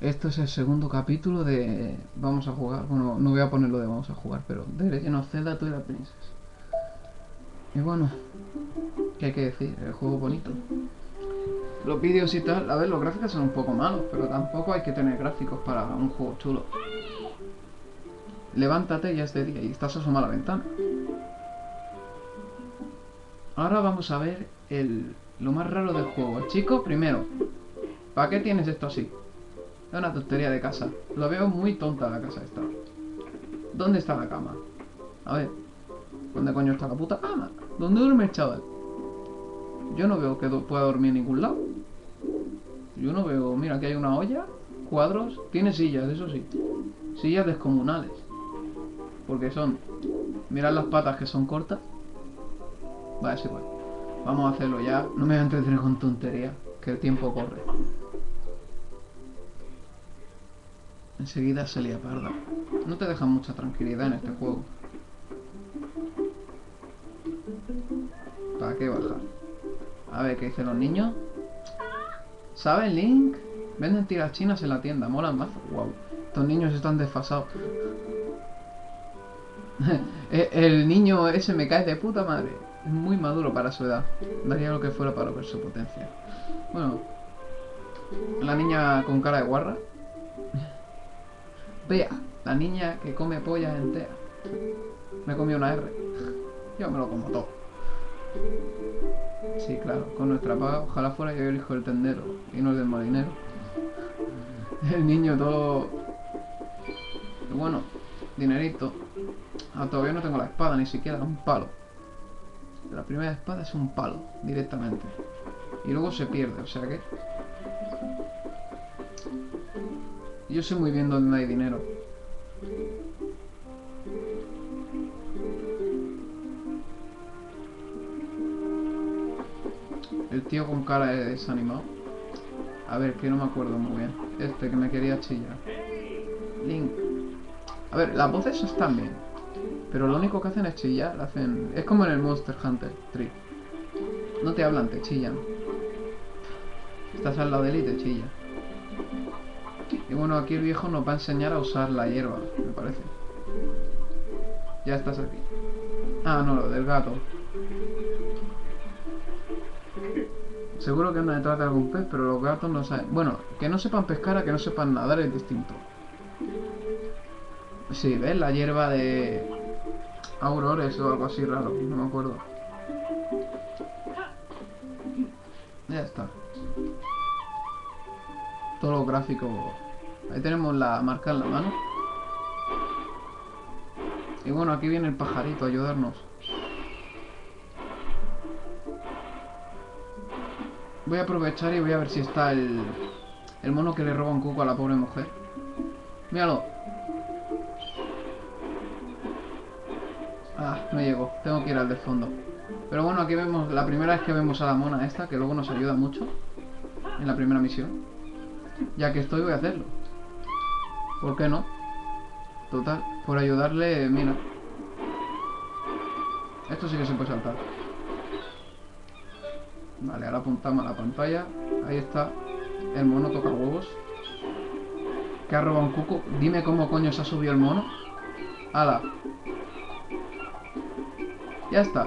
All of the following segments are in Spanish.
Esto es el segundo capítulo de Vamos a jugar. Bueno, no voy a ponerlo de Vamos a jugar, pero de Legend of Zelda la Princess. Y bueno, ¿qué hay que decir? El juego bonito. Los vídeos y tal, a ver, los gráficos son un poco malos, pero tampoco hay que tener gráficos para un juego chulo. Levántate, ya es de día y estás asomado a la ventana. Ahora vamos a ver el, lo más raro del juego. Chico, primero, ¿para qué tienes esto así? Es una tontería de casa. Lo veo muy tonta la casa esta. ¿Dónde está la cama? A ver. ¿Dónde coño está la puta cama? ¿Dónde duerme el chaval? Yo no veo que pueda dormir en ningún lado. Yo no veo... Mira, aquí hay una olla, cuadros... Tiene sillas, eso sí. Sillas descomunales. Porque son... Mirad las patas que son cortas. Va, es igual. Vamos a hacerlo ya. No me voy a entretener con tonterías. Que el tiempo corre. Enseguida se lía parda. No te dejan mucha tranquilidad en este juego. ¿Para qué bajar? A ver, ¿qué dicen los niños? ¿Saben, Link? Venden tiras chinas en la tienda, molan más. Wow, estos niños están desfasados. E, el niño ese me cae de puta madre. Es muy maduro para su edad. Daría lo que fuera para ver su potencia. Bueno, la niña con cara de guarra. Vea, la niña que come pollas entera. Me comió una R. Yo me lo como todo. Sí, claro, con nuestra paga, ojalá fuera yo el hijo del tendero y no el del marinero. El niño todo... Bueno, dinerito. Ah, todavía no tengo la espada, ni siquiera un palo. La primera espada es un palo, directamente. Y luego se pierde, o sea que... Yo sé muy bien dónde hay dinero. El tío con cara de desanimado. A ver, que no me acuerdo muy bien. Este que me quería chillar. Link. A ver, las voces están bien. Pero lo único que hacen es chillar. Hacen... Es como en el Monster Hunter 3. No te hablan, te chillan. Estás al lado de él y te chilla. Y bueno, aquí el viejo nos va a enseñar a usar la hierba, me parece. Ya estás aquí. Ah, no, lo del gato. Seguro que anda detrás de algún pez, pero los gatos no saben. Bueno, que no sepan pescar a que no sepan nadar es distinto. Sí, ¿ves? La hierba de aurores o algo así raro, no me acuerdo. Ya está. Todo lo gráfico. Ahí tenemos la marca en la mano. Y bueno, aquí viene el pajarito a ayudarnos. Voy a aprovechar y voy a ver si está el, el mono que le roba un cuco a la pobre mujer. Míralo. Ah, no llego. Tengo que ir al de fondo. Pero bueno, aquí vemos la primera vez que vemos a la mona esta, que luego nos ayuda mucho en la primera misión. Ya que estoy, voy a hacerlo. ¿Por qué no? Total, por ayudarle, mira. Esto sí que se puede saltar. Vale, ahora apuntamos a la pantalla. Ahí está. El mono toca huevos. Que ha robado un cuco. Dime cómo coño se ha subido el mono. ¡Hala! Ya está.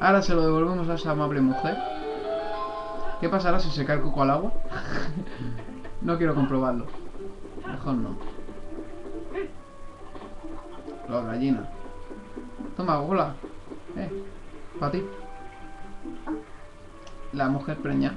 Ahora se lo devolvemos a esa amable mujer. ¿Qué pasará si se cae el cuco al agua? no quiero comprobarlo. Mejor no. La gallina. Toma, hola. Eh, para ti la mujer preña.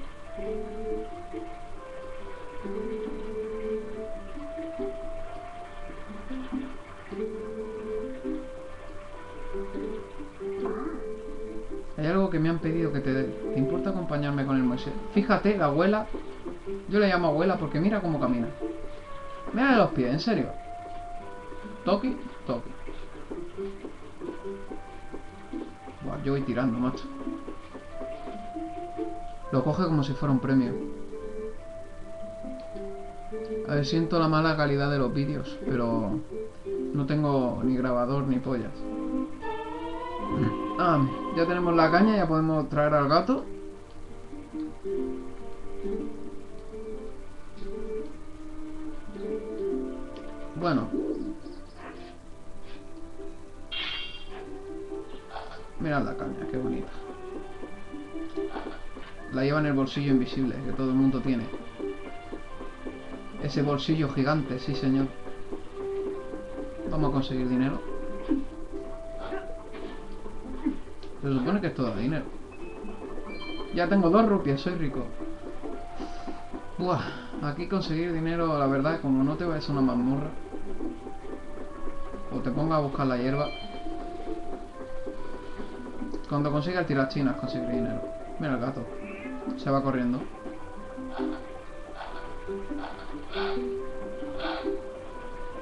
Hay algo que me han pedido que te dé. ¿Te importa acompañarme con el Moisés? Fíjate, la abuela... Yo le llamo abuela porque mira cómo camina. Mira los pies, en serio. Toki, toki. Buah, yo voy tirando, macho. Lo coge como si fuera un premio. A ver, siento la mala calidad de los vídeos, pero no tengo ni grabador ni pollas. Ah, ya tenemos la caña, ya podemos traer al gato. Bueno. Mirad la caña, qué bonita. La lleva en el bolsillo invisible que todo el mundo tiene. Ese bolsillo gigante, sí señor. Vamos a conseguir dinero. Se supone que es todo dinero. Ya tengo dos rupias, soy rico. Buah, aquí conseguir dinero, la verdad, como no te vayas a una mazmorra. Te ponga a buscar la hierba. Cuando consiga tirar chinas conseguir dinero. Mira el gato. Se va corriendo.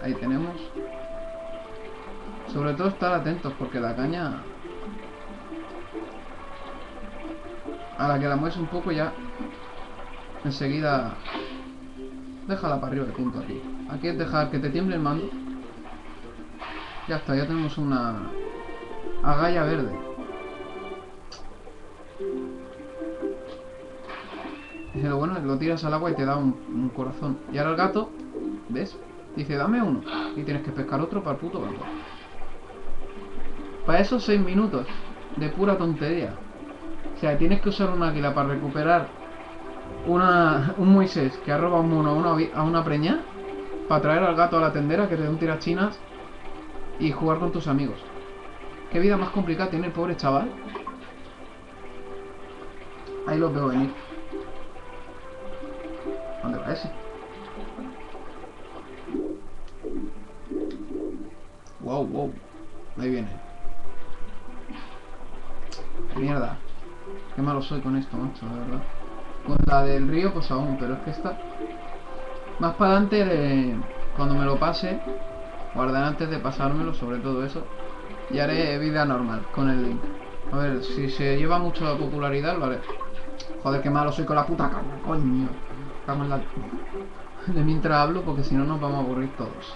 Ahí tenemos. Sobre todo estar atentos porque la caña... A la que la mueves un poco ya... Enseguida... Déjala para arriba el punto aquí. Aquí es dejar que te tiemble el mando. Ya está, ya tenemos una... Agalla verde. Y lo bueno, lo tiras al agua y te da un, corazón. Y ahora el gato, ¿ves? Dice, dame uno. Y tienes que pescar otro para el puto gato. Para esos 6 minutos de pura tontería. O sea, tienes que usar un águila para recuperar una, un Moisés que ha robado un mono a una, a una preña. Para traer al gato a la tendera que te dé un tirachinas y jugar con tus amigos. Qué vida más complicada tiene el pobre chaval. Ahí los veo venir. ¿Dónde va ese? Wow, wow. Ahí viene. Mierda. Qué malo soy con esto, macho, la verdad. Con la del río, pues aún, pero es que esta... Más para adelante, cuando me lo pase, guardaré antes de pasármelo, sobre todo eso, y haré vida normal con el link. A ver, si se lleva mucho la popularidad, lo haré. Joder, qué malo soy con la puta caña, coño. Cago en la... De mientras hablo, porque si no nos vamos a aburrir todos.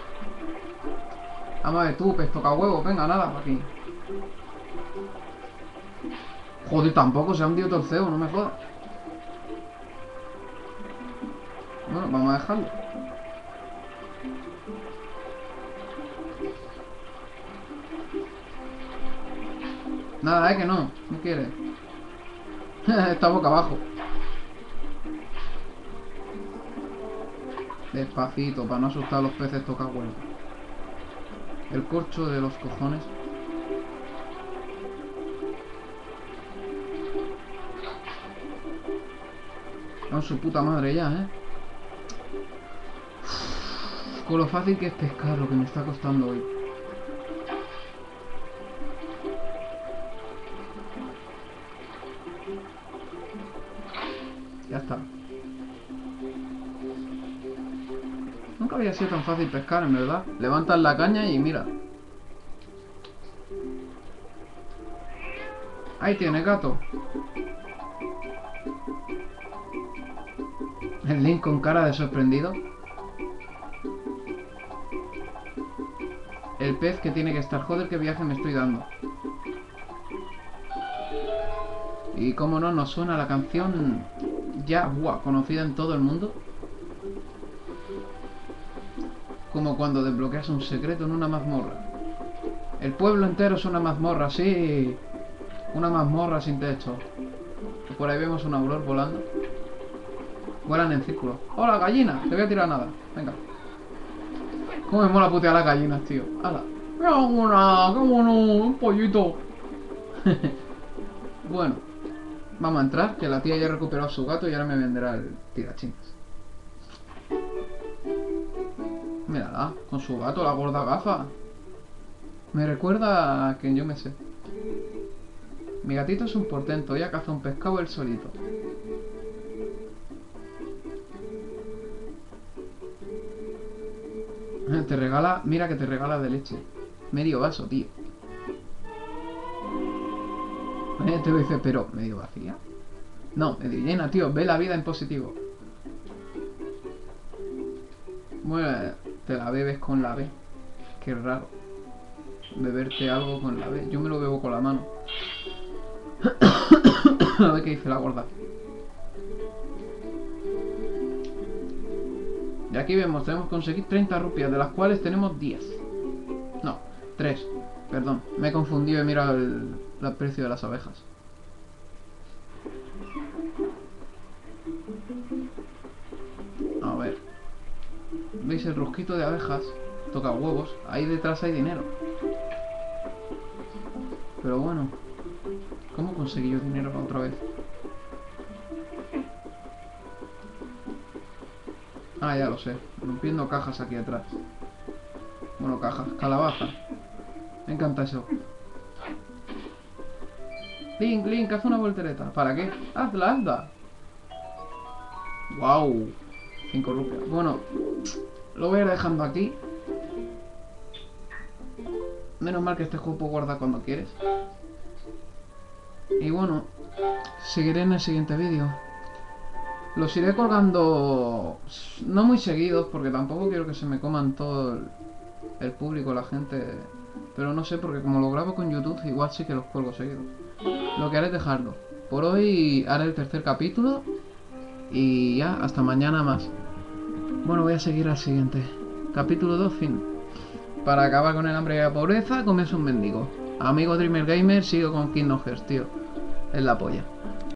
Vamos a ver, tú, pez toca huevo, venga, nada, aquí. Joder, tampoco se ha hundido cebo, no me jodas. Bueno, vamos a dejarlo. Nada, eh, que no, no quiere. Está boca abajo. Despacito, para no asustar a los peces toca huevo. El corcho de los cojones. Con su puta madre ya, ¿eh? Con lo fácil que es pescar, lo que me está costando hoy. Ya está. Nunca había sido tan fácil pescar, en verdad. Levantas la caña y mira. Ahí tiene, gato. El Link con cara de sorprendido. El pez que tiene que estar. Joder, qué viaje me estoy dando. Y como no, nos suena la canción ya buah, conocida en todo el mundo. Como cuando desbloqueas un secreto en una mazmorra. El pueblo entero es una mazmorra, sí. Una mazmorra sin techo. Por ahí vemos un auror volando. Vuelan en círculo. ¡Hola, gallina! Te voy a tirar nada. Venga. ¿Cómo me mola putear a las gallinas, tío? ¡Hala! ¡Mira una! ¡Qué bueno! ¡Un pollito! bueno. Vamos a entrar, que la tía ya ha recuperado su gato y ahora me venderá el tirachinas. Mírala, con su gato, la gorda gafa. Me recuerda a quien yo me sé. Mi gatito es un portento, ya caza un pescado él solito. Te regala, mira que te regala de leche. Medio vaso, tío. Eh, te dice, pero medio vacía. No, medio llena, tío. Ve la vida en positivo. Bueno, te la bebes con la B. Qué raro. Beberte algo con la B. Yo me lo bebo con la mano. A ver qué dice la gorda. Y aquí vemos, tenemos que conseguir 30 rupias, de las cuales tenemos 10. No, 3. Perdón, me he confundido y he mirado el, el precio de las abejas. A ver. ¿Veis el rosquito de abejas? Toca huevos. Ahí detrás hay dinero. Pero bueno. ¿Cómo conseguí yo dinero otra vez? Ah, ya lo sé. Rompiendo cajas aquí atrás. Bueno, cajas. Calabaza. Me encanta eso. Link, Link, haz una voltereta. ¿Para qué? Hazla, hazla. Wow. 5 rupias. Bueno, lo voy a ir dejando aquí. Menos mal que este juego puedo guardar cuando quieres. Y bueno, seguiré en el siguiente vídeo. Los iré colgando no muy seguidos porque tampoco quiero que se me coman todo el, el público, la gente. Pero no sé, porque como lo grabo con YouTube, igual sí que los cuelgo seguidos. Lo que haré es dejarlo. Por hoy haré el tercer capítulo y ya, hasta mañana más. Bueno, voy a seguir al siguiente. Capítulo 2, fin. Para acabar con el hambre y la pobreza, comes un mendigo. Amigo Dreamer Gamer, sigo con Kingdom Hearts, tío. Es la polla.